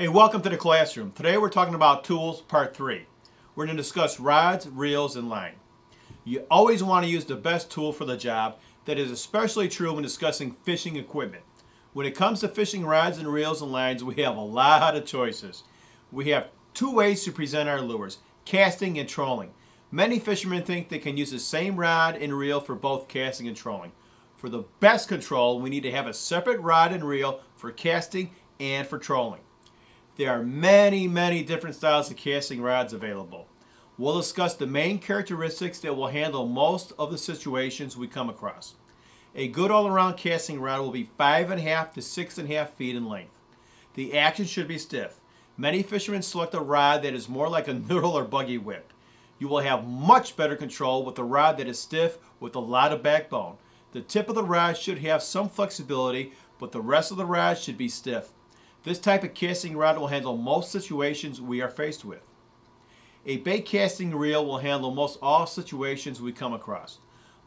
Hey, welcome to the classroom. Today we're talking about tools, part three. We're going to discuss rods, reels, and line. You always want to use the best tool for the job. That is especially true when discussing fishing equipment. When it comes to fishing rods and reels and lines, we have a lot of choices. We have two ways to present our lures, casting and trolling. Many fishermen think they can use the same rod and reel for both casting and trolling. For the best control, we need to have a separate rod and reel for casting and for trolling. There are many, many different styles of casting rods available. We'll discuss the main characteristics that will handle most of the situations we come across. A good all-around casting rod will be 5.5 to 6.5 feet in length. The action should be stiff. Many fishermen select a rod that is more like a noodle or buggy whip. You will have much better control with a rod that is stiff with a lot of backbone. The tip of the rod should have some flexibility, but the rest of the rod should be stiff. This type of casting rod will handle most situations we are faced with. A bait casting reel will handle most all situations we come across.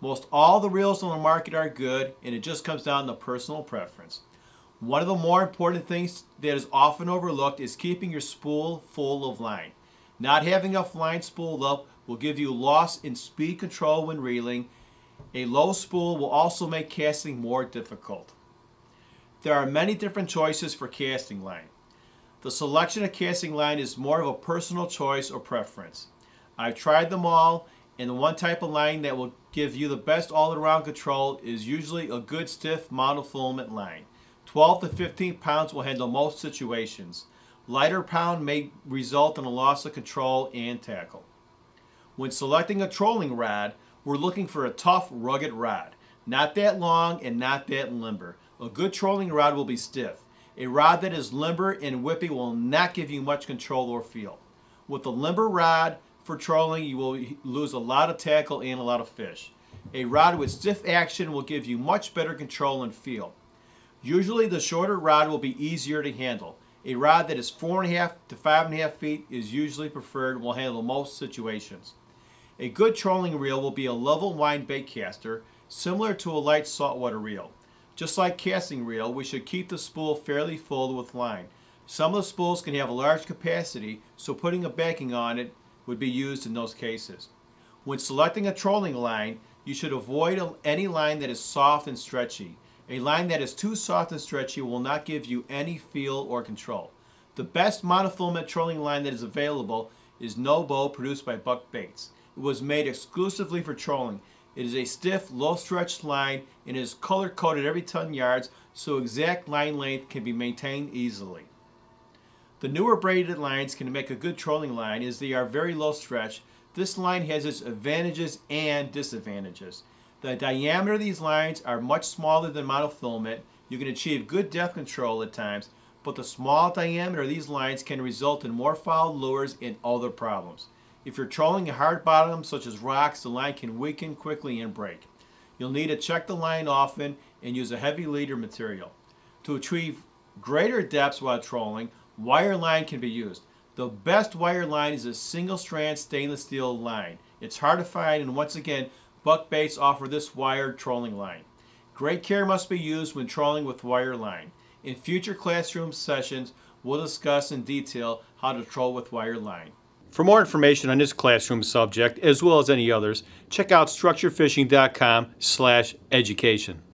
Most all the reels on the market are good and it just comes down to personal preference. One of the more important things that is often overlooked is keeping your spool full of line. Not having enough line spooled up will give you loss in speed control when reeling. A low spool will also make casting more difficult. There are many different choices for casting line. The selection of casting line is more of a personal choice or preference. I've tried them all and the one type of line that will give you the best all-around control is usually a good stiff monofilament line. 12 to 15 pounds will handle most situations. Lighter pound may result in a loss of control and tackle. When selecting a trolling rod, we're looking for a tough, rugged rod. Not that long and not that limber. A good trolling rod will be stiff. A rod that is limber and whippy will not give you much control or feel. With a limber rod for trolling, you will lose a lot of tackle and a lot of fish. A rod with stiff action will give you much better control and feel. Usually the shorter rod will be easier to handle. A rod that is 4.5 to 5.5 feet is usually preferred and will handle most situations. A good trolling reel will be a level wind bait caster, similar to a light saltwater reel. Just like casting reel, we should keep the spool fairly full with line. Some of the spools can have a large capacity, so putting a backing on it would be used in those cases. When selecting a trolling line, you should avoid any line that is soft and stretchy. A line that is too soft and stretchy will not give you any feel or control. The best monofilament trolling line that is available is No-Bow produced by Buck Baits. It was made exclusively for trolling. It is a stiff, low-stretched line and is color-coded every 10 yards so exact line length can be maintained easily. The newer braided lines can make a good trolling line as they are very low stretch. This line has its advantages and disadvantages. The diameter of these lines are much smaller than monofilament. You can achieve good depth control at times, but the small diameter of these lines can result in more foul lures and other problems. If you're trolling a hard bottom such as rocks, the line can weaken quickly and break. You'll need to check the line often and use a heavy leader material. To achieve greater depths while trolling, wire line can be used. The best wire line is a single strand stainless steel line. It's hard to find and once again, buck baits offer this wired trolling line. Great care must be used when trolling with wire line. In future classroom sessions, we'll discuss in detail how to troll with wire line. For more information on this classroom subject, as well as any others, check out structurefishing.com slash education.